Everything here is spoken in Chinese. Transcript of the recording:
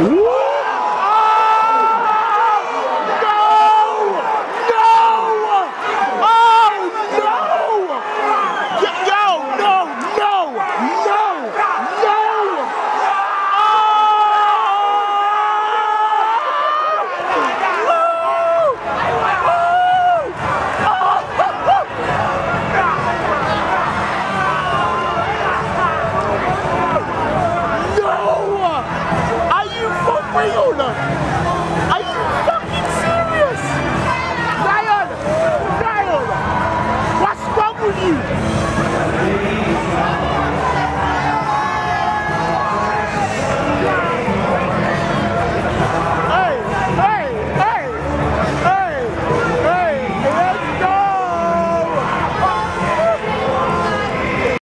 Woo! 没有人